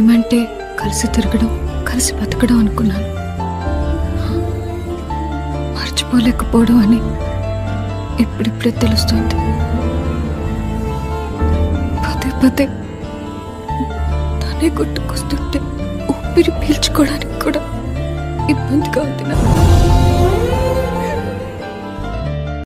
ఏమంటే కలిసి తిరగడం కలిసి బతకడం అనుకున్నాను. మర్చిపోలేకపోవడం అని ఇప్పుడిప్పుడే తెలుస్తుంది. పదే పదే తనే గుర్తుకొస్తుంటే ఊపిరి పీల్చుకోవడానికి కూడా ఇబ్బందిగా ఉంది నాకు.